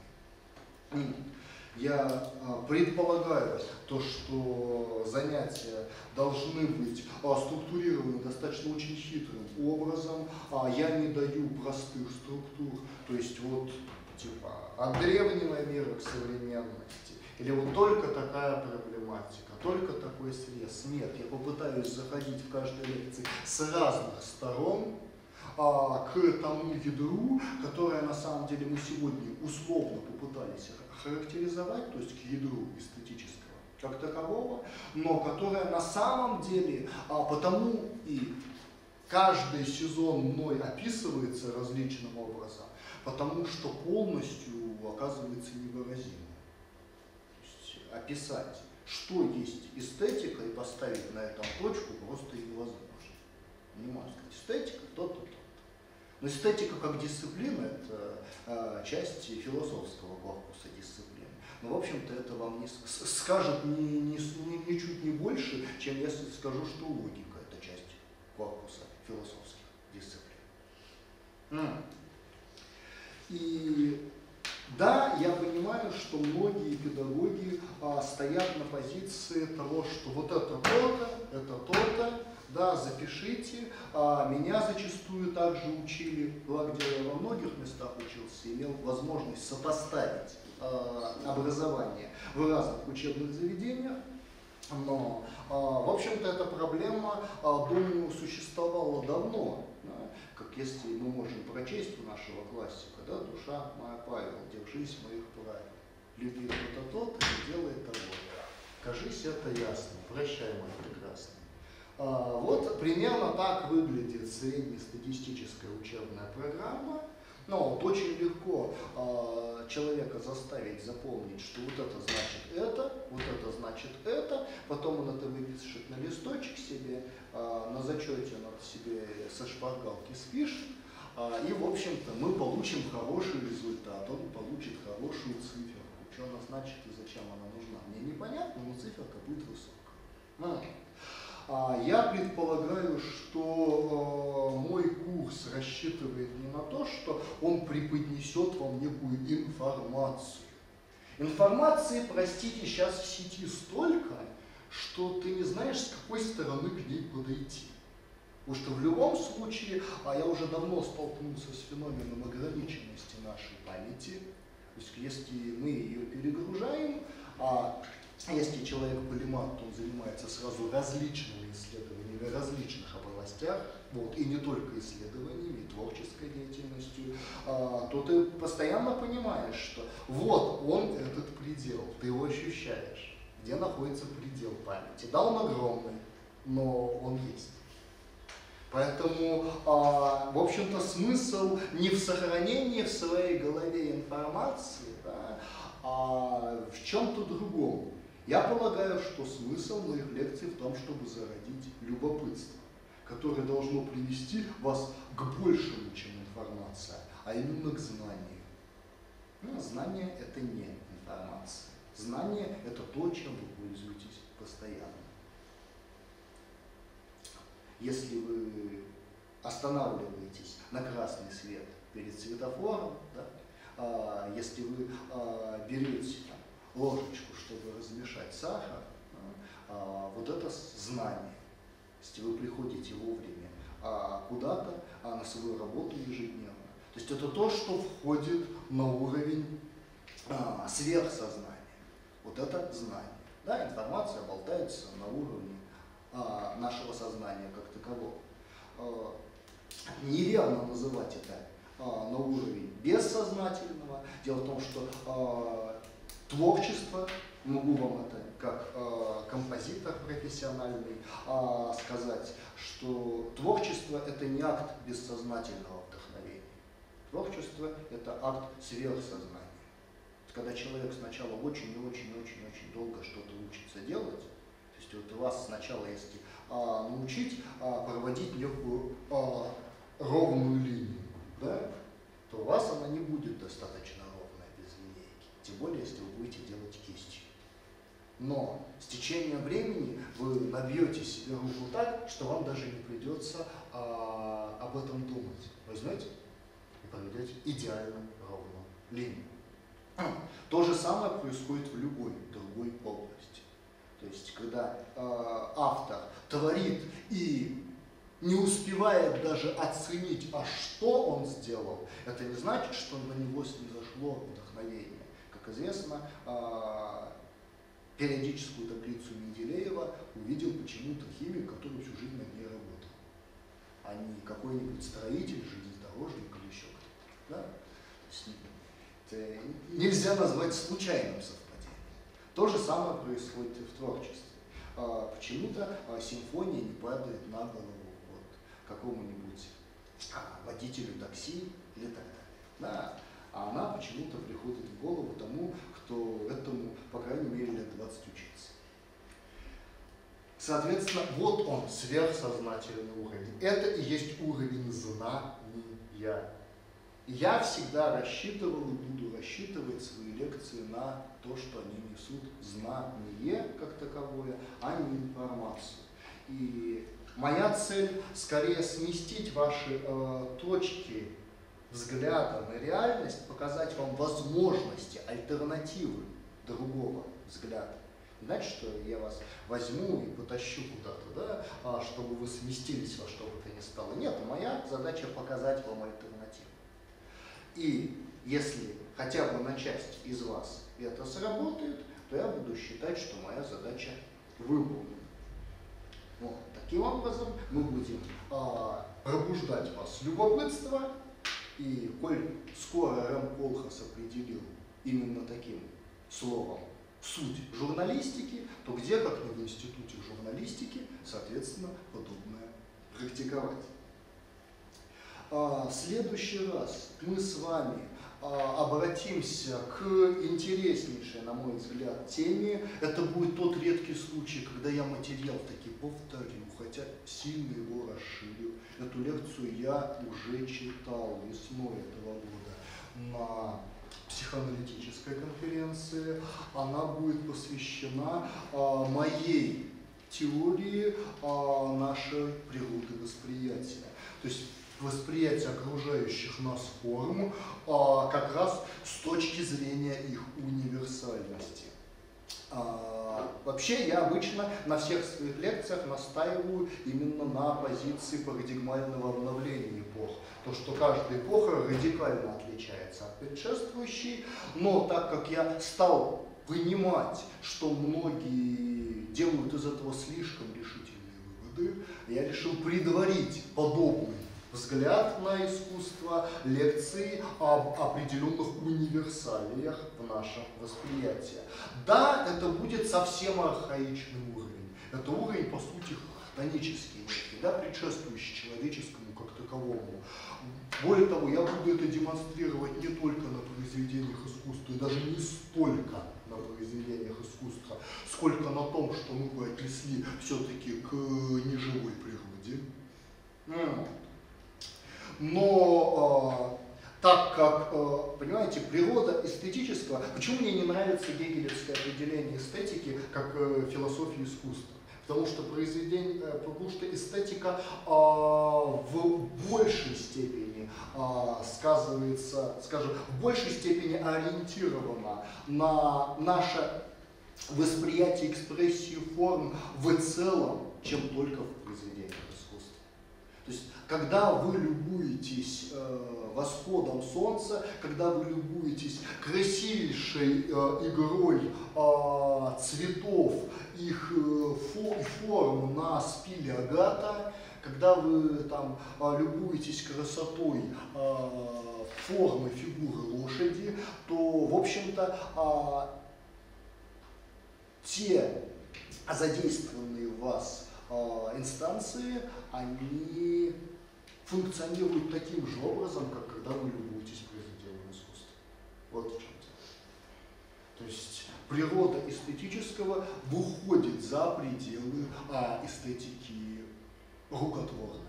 Я предполагаю то, что занятия должны быть структурированы достаточно очень хитрым образом. Я не даю простых структур, то есть вот типа от древнего мира к современности, или вот только такая проблематика, только такой срез. Нет, я попытаюсь заходить в каждой лекции с разных сторон а, к тому ядру, которое на самом деле мы сегодня условно попытались характеризовать, то есть к ядру эстетического как такового, но которое на самом деле, а, потому и каждый сезон мной описывается различным образом, потому что полностью оказывается есть описать, что есть эстетика и поставить на этом точку просто невозможно. Не можно сказать, эстетика то-то, то-то. Но эстетика как дисциплина – это э, часть философского корпуса дисциплины. Но, в общем-то, это вам не скажет ни, ни, ни, ничуть не больше, чем если скажу, что логика – это часть корпуса философских дисциплин. И да, я понимаю, что многие педагоги а, стоят на позиции того, что вот это то-то, это то-то, да, запишите. А, меня зачастую также учили, благо я во многих местах учился, имел возможность сопоставить а, образование в разных учебных заведениях. Но, а, в общем-то, эта проблема, а, думаю, существовала давно. Да, как если мы можем прочесть у нашего классика, да, душа моя Павел, держись моих правил. Люби кто-то тот и делай того. Кажись, это ясно. Прощай, мой прекрасный. А, вот примерно так выглядит среднестатистическая учебная программа. Но вот очень легко э, человека заставить запомнить, что вот это значит это, вот это значит это, потом он это выпишет на листочек себе, э, на зачете он себе со шпаргалки спишет, а, и, в общем-то, мы получим хороший результат, он получит хорошую циферку. Что она значит и зачем она нужна, мне непонятно, но циферка будет высокая. А, я предполагаю, что э, мой курс рассчитывает не на то, что он преподнесет вам некую информацию. Информации, простите, сейчас в сети столько, что ты не знаешь, с какой стороны к ней подойти. Потому что в любом случае, а я уже давно столкнулся с феноменом ограниченности нашей памяти. То есть если мы ее перегружаем, а если человек полимат, то он занимается сразу различными исследованиями в различных областях, вот, и не только исследованиями, и творческой деятельностью, а, то ты постоянно понимаешь, что вот он этот предел, ты его ощущаешь, где находится предел памяти. Да, он огромный, но он есть. Поэтому, а, в общем-то, смысл не в сохранении в своей голове информации, да, а в чем-то другом. Я полагаю, что смысл моих лекций в том, чтобы зародить любопытство, которое должно привести вас к большему, чем информация, а именно к знанию. Ну, знание – это не информация. Знание – это то, чем вы пользуетесь постоянно. Если вы останавливаетесь на красный свет перед светофором, да, а, если вы а, берете там, ложечку, чтобы размешать сахар, а, вот это знание. Если вы приходите вовремя а, куда-то, а на свою работу ежедневно. То есть это то, что входит на уровень а, сверхсознания. Вот это знание. Да, информация болтается на уровне а, нашего сознания как такового. А, неверно называть это а, на уровень бессознательного. Дело в том, что а, творчество, могу вам это как, а, композитор профессиональный, а сказать, что творчество это не акт бессознательного вдохновения. Творчество это акт сверхсознания. Когда человек сначала очень-очень-очень-очень долго что-то учится делать, то есть вот у вас сначала, если а, научить а, проводить некую а, ровную линию, да, то у вас она не будет достаточно. Тем более, если вы будете делать кистью. Но с течением времени вы набьете себе руку так, что вам даже не придется а, об этом думать. Возьмете и проведете идеально ровную линию. То же самое происходит в любой другой области. То есть, когда э, автор творит и не успевает даже оценить, а что он сделал, это не значит, что на него снизошло вдохновение. Известно, а, периодическую таблицу Менделеева увидел почему-то химик, который всю жизнь на ней работал, а не какой-нибудь строитель, железнодорожник или еще кто-то. Да? Это нельзя назвать случайным совпадением. То же самое происходит и в творчестве. А, почему-то симфония не падает на голову какому-нибудь а, водителю такси или так далее. Да. А она почему-то приходит в голову тому, кто этому, по крайней мере, лет 20 учится. Соответственно, вот он, сверхсознательный уровень. Это и есть уровень знания. Я всегда рассчитывал и буду рассчитывать свои лекции на то, что они несут знание как таковое, а не информацию. И Моя цель скорее сместить ваши э, точки взгляда на реальность, показать вам возможности, альтернативы другого взгляда. Значит, что я вас возьму и потащу куда-то, да, а, чтобы вы сместились во что бы то ни стало. Нет, моя задача показать вам альтернативу. И если хотя бы на часть из вас это сработает, то я буду считать, что моя задача выполнена. Вот. Таким образом, мы будем а, пробуждать вас любопытство, и коль скоро Рэм Колхас определил именно таким словом суть журналистики, то где, как не в институте журналистики, соответственно, подобное практиковать. А, в следующий раз мы с вами а, обратимся к интереснейшей, на мой взгляд, теме. Это будет тот редкий случай, когда я материал таки повторю, хотя сильно его расширю. Эту лекцию я уже читал весной этого года на психоаналитической конференции. Она будет посвящена а, моей теории а, нашей природы восприятия. То есть восприятие окружающих нас форм а, как раз с точки зрения их универсальности. А, вообще я обычно на всех своих лекциях настаиваю именно на позиции парадигмального обновления эпох. То, что каждая эпоха радикально отличается от предшествующей, но так как я стал понимать, что многие делают из этого слишком решительные выводы, я решил предварить подобный взгляд на искусство, лекции об определенных универсалиях в нашем восприятии. Да, это будет совсем архаичный уровень. Это уровень, по сути, хтонический, да, предшествующий человеческому как таковому. Более того, я буду это демонстрировать не только на произведениях искусства, и даже не столько на произведениях искусства, сколько на том, что мы бы отнесли все-таки к неживой природе но э, так как, э, понимаете, природа эстетического, почему мне не нравится гегелевское определение эстетики как э, философии искусства? Потому что произведение, потому что эстетика в большей степени сказывается, скажем, в большей степени ориентирована на наше восприятие экспрессии форм в целом, чем только в произведениях искусства. То есть когда вы любуетесь э, восходом солнца, когда вы любуетесь красивейшей э, игрой э, цветов, их э, форм на спиле агата, когда вы там э, любуетесь красотой э, формы фигуры лошади, то, в общем-то, те задействованные в вас инстанции, они функционируют таким же образом, как когда вы любуетесь произведением искусства. Вот в чем дело. То есть природа эстетического выходит за пределы а, эстетики рукотворной.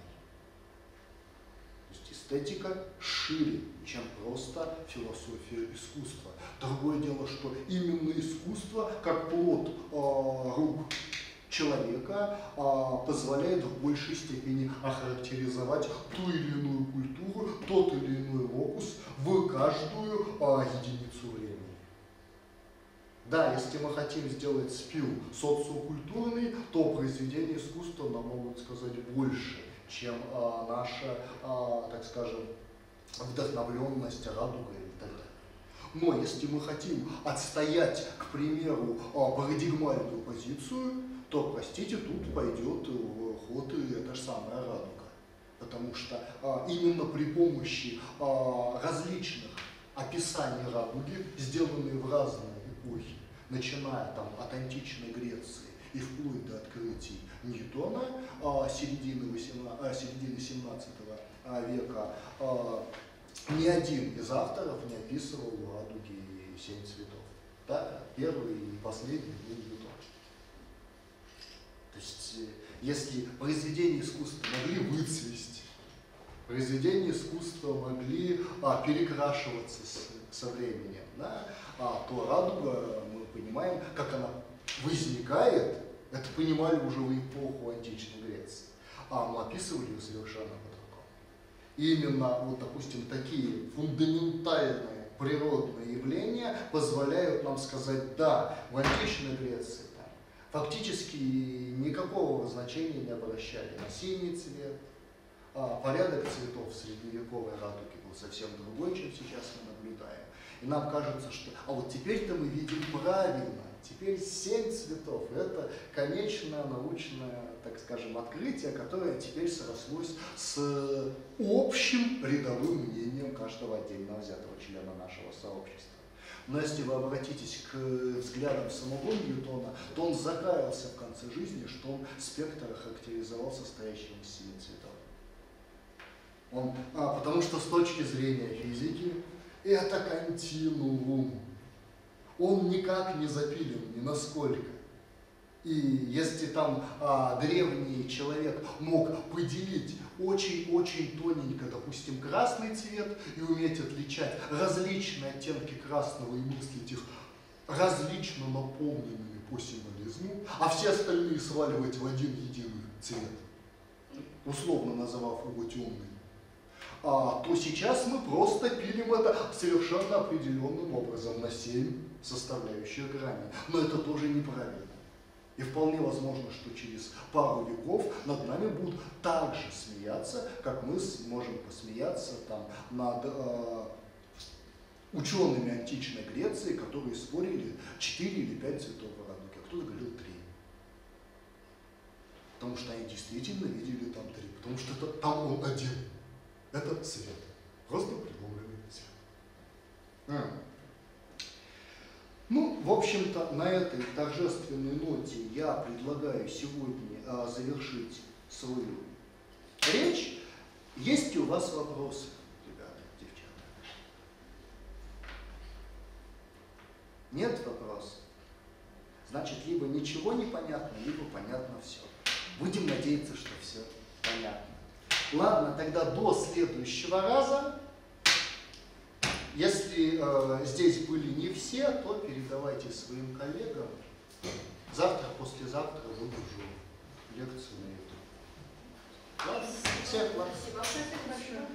То есть эстетика шире, чем просто философия искусства. Другое дело, что именно искусство, как плод э, рук человека, э, позволяет в большей степени охарактеризовать ту или иную культуру, тот или иной локус в каждую э, единицу времени. Да, если мы хотим сделать спил социокультурный, то произведения искусства нам могут сказать больше, чем а, наша, а, так скажем, вдохновленность, радуга и так далее. Но если мы хотим отстоять, к примеру, а, парадигмальную позицию, то, простите, тут пойдет в ход и эта же самая радуга. Потому что а, именно при помощи а, различных описаний радуги, сделанные в разные эпохи, начиная там от античной Греции и вплоть до открытий Ньютона а, середины, 18, а, середины 17 а, века, а, ни один из авторов не описывал в радуге семь цветов. Да? Первый и последний есть, если произведения искусства могли выцвести, произведения искусства могли а, перекрашиваться с, со временем, да, а, то радуга, мы понимаем, как она возникает, это понимали уже в эпоху античной Греции, а мы описывали ее совершенно по-другому. Именно, вот, допустим, такие фундаментальные природные явления позволяют нам сказать, да, в античной Греции фактически никакого значения не обращали на синий цвет, а порядок цветов средневековой радуги был совсем другой, чем сейчас мы наблюдаем. И нам кажется, что а вот теперь-то мы видим правильно, теперь семь цветов. Это конечное научное, так скажем, открытие, которое теперь срослось с общим рядовым мнением каждого отдельно взятого члена нашего сообщества. Но если вы обратитесь к взглядам самого Ньютона, то он закаялся в конце жизни, что он спектр характеризовал состоящим из семи цветов. Он, а, потому что с точки зрения физики это континуум. Он никак не запилен, ни насколько. И если там а, древний человек мог поделить очень-очень тоненько, допустим, красный цвет и уметь отличать различные оттенки красного и мыслить их различно наполненными по символизму, а все остальные сваливать в один единый цвет, условно называв его темный, а, то сейчас мы просто пилим это совершенно определенным образом на 7 составляющих грани. Но это тоже неправильно. И вполне возможно, что через пару веков над нами будут так же смеяться, как мы сможем посмеяться там, над э, учеными античной Греции, которые спорили 4 или 5 цветов радуги, а кто-то говорил 3. Потому что они действительно видели там 3, потому что это, там он один это цвет. Просто преломленный цвет. Ну, в общем-то, на этой торжественной ноте я предлагаю сегодня а, завершить свою речь. Есть у вас вопросы, ребята, девчата? Нет вопросов? Значит, либо ничего не понятно, либо понятно все. Будем надеяться, что все понятно. Ладно, тогда до следующего раза. Если э, здесь были не все, то передавайте своим коллегам. Завтра, послезавтра выдержу лекцию на YouTube. Ладно, всех вам. Спасибо большое.